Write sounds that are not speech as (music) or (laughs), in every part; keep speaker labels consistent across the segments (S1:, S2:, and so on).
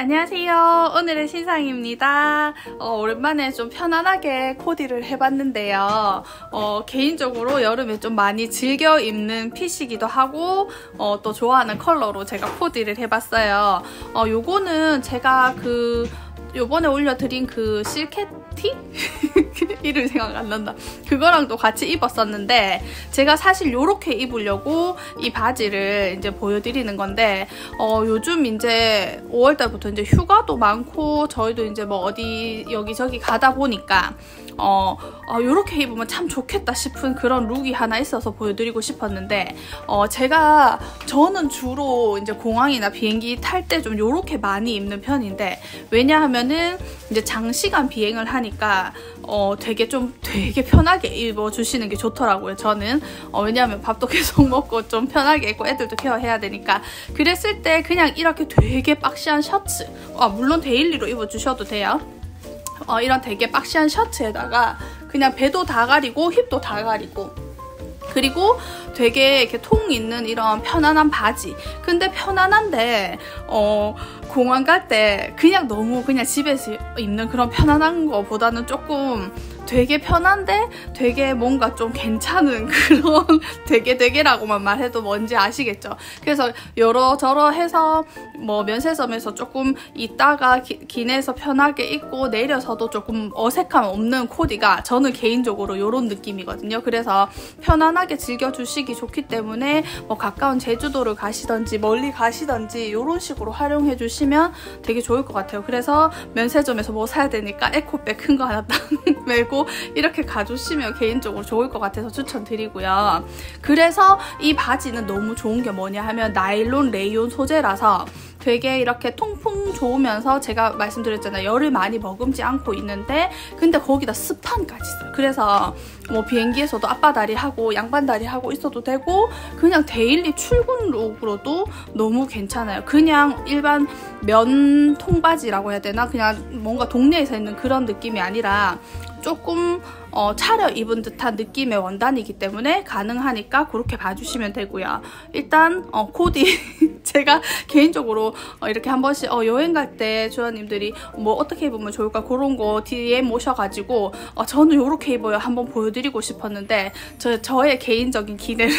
S1: 안녕하세요. 오늘의 신상입니다. 어, 오랜만에 좀 편안하게 코디를 해봤는데요. 어, 개인적으로 여름에 좀 많이 즐겨 입는 핏이기도 하고 어, 또 좋아하는 컬러로 제가 코디를 해봤어요. 어, 요거는 제가 그 요번에 올려드린 그 실캐티? (laughs) 이름 생각 안 난다. 그거랑 또 같이 입었었는데 제가 사실 요렇게 입으려고 이 바지를 이제 보여드리는 건데 어, 요즘 이제 5월달부터 이제 휴가도 많고 저희도 이제 뭐 어디 여기저기 가다 보니까 어, 어 요렇게 입으면 참 좋겠다 싶은 그런 룩이 하나 있어서 보여드리고 싶었는데 어, 제가 저는 주로 이제 공항이나 비행기 탈 때좀 요렇게 많이 입는 편인데 왜냐하면은 이제 장시간 비행을 하니까 어, 되게 좀 되게 편하게 입어주시는 게 좋더라고요. 저는 어, 왜냐하면 밥도 (laughs) 계속 먹고 좀 편하게 입고 애들도 케어해야 되니까 그랬을 때 그냥 이렇게 되게 boxy한 셔츠 아, 물론 daily로 입어주셔도 돼요. 어, 이런 되게 boxy한 셔츠에다가 그냥 배도 다 가리고 힙도 다 가리고 그리고 되게 이렇게 통 있는 이런 편안한 바지. 근데 편안한데 어 공항 갈 때 그냥 너무 그냥 집에서 입는 그런 편안한 거보다는 조금 되게 편한데 되게 뭔가 좀 괜찮은 (laughs) 그런 되게 되게라고만 말해도 뭔지 아시겠죠? 그래서 여러저러 해서 뭐 면세점에서 조금 있다가 기, 기내에서 편하게 입고 내려서도 조금 어색함 없는 코디가 저는 개인적으로 이런 느낌이거든요. 그래서 편안하게 즐겨주시기 좋기 때문에 뭐 가까운 제주도를 가시던지 멀리 가시던지 이런 식으로 활용해 주시면 되게 좋을 것 같아요. 그래서 면세점에서 뭐 사야 되니까 에코백 큰 거 하나 딱 (laughs) 메고 이렇게 가주시면 개인적으로 좋을 것 같아서 추천드리고요. 그래서 이 바지는 너무 좋은 게 뭐냐 하면 나일론 레이온 소재라서 되게 이렇게 통풍 좋으면서 제가 말씀드렸잖아요. 열을 많이 머금지 않고 있는데 근데 거기다 스판까지 있어요. 그래서 뭐 비행기에서도 아빠다리 하고 양반다리 하고 있어도 되고 그냥 daily 출근 룩으로도 너무 괜찮아요. 그냥 일반 면 통바지라고 해야 되나? 그냥 뭔가 동네에서 있는 그런 느낌이 아니라 조금 어, 차려 입은 듯한 느낌의 원단이기 때문에 가능하니까 그렇게 봐주시면 되고요. 일단 어, 코디 (laughs) 제가 개인적으로 어, 이렇게 한 번씩 어, 여행 갈 때 조연님들이 뭐 어떻게 입으면 좋을까 그런 거 뒤에 모셔가지고 어, 저는 이렇게 입어요. 한번 보여드리고 싶었는데 저, 저의 개인적인 기대를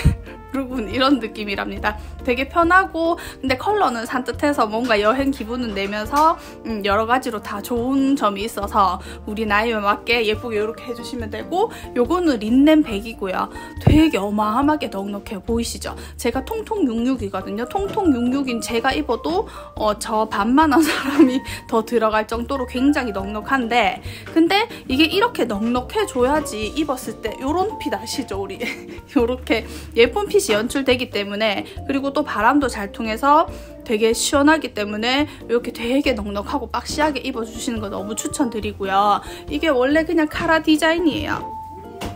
S1: 룩은 이런 느낌이랍니다. 되게 편하고 근데 컬러는 산뜻해서 뭔가 여행 기분은 내면서 음, 여러 가지로 다 좋은 점이 있어서 우리 나이에 맞게 예쁘게 이렇게 해주시면 되고 요거는 린넨 백이고요. 되게 어마어마하게 넉넉해 보이시죠? 제가 통통 66이거든요. 통통 66인 제가 입어도 어, 저 반만한 사람이 (laughs) 더 들어갈 정도로 굉장히 넉넉한데 근데 이게 이렇게 넉넉해줘야지 입었을 때 요런 fit 아시죠? 우리 (laughs) 요렇게 예쁜 fit fit이 연출되기 때문에 그리고 또 바람도 잘 통해서 되게 시원하기 때문에 이렇게 되게 넉넉하고 boxy하게 입어주시는 거 너무 추천드리고요. 이게 원래 그냥 카라 디자인이에요.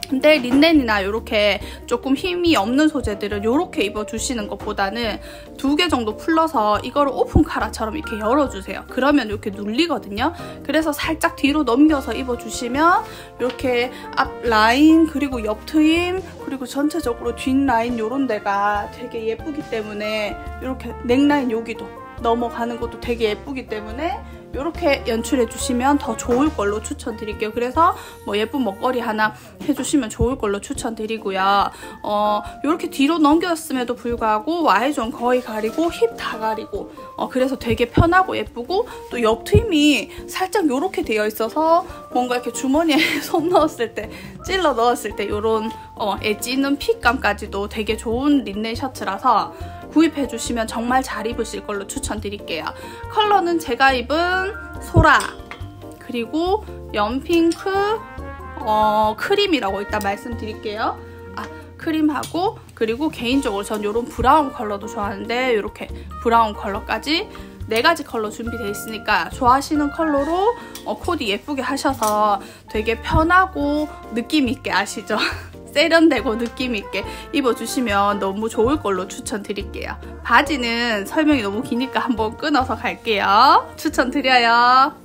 S1: 근데 린넨이나 이렇게 조금 힘이 없는 소재들은 이렇게 입어주시는 것보다는 두 개 정도 풀러서 이거를 오픈 카라처럼 이렇게 열어주세요. 그러면 이렇게 눌리거든요. 그래서 살짝 뒤로 넘겨서 입어주시면 이렇게 앞 라인 그리고 옆 트임 그리고 전체적으로 뒷 라인 이런 데가 되게 예쁘기 때문에 이렇게 넥라인 여기도 넘어가는 것도 되게 예쁘기 때문에 이렇게 연출해 주시면 더 좋을 걸로 추천드릴게요. 그래서 뭐 예쁜 목걸이 하나 해주시면 좋을 걸로 추천드리고요. 어, 이렇게 뒤로 넘겼음에도 불구하고 Y zone 거의 가리고 힙 다 가리고 어, 그래서 되게 편하고 예쁘고 또 옆트임이 살짝 이렇게 되어 있어서 뭔가 이렇게 주머니에 (laughs) 손 넣었을 때 찔러 넣었을 때 이런 어, 엣지 있는 fit감까지도 되게 좋은 린넨 셔츠라서 구입해 주시면 정말 잘 입으실 걸로 추천드릴게요. 컬러는 제가 입은 소라 그리고 연핑크 어, 크림이라고 일단 말씀드릴게요. 아, 크림하고 그리고 개인적으로 전 이런 brown 컬러도 좋아하는데 이렇게 브라운 컬러까지 네 가지 컬러 준비되어 있으니까 좋아하시는 컬러로 어, 코디 예쁘게 하셔서 되게 편하고 느낌 있게 아시죠? (laughs) 세련되고 느낌 있게 입어주시면 너무 좋을 걸로 추천드릴게요. 바지는 설명이 너무 기니까 한번 끊어서 갈게요. 추천드려요.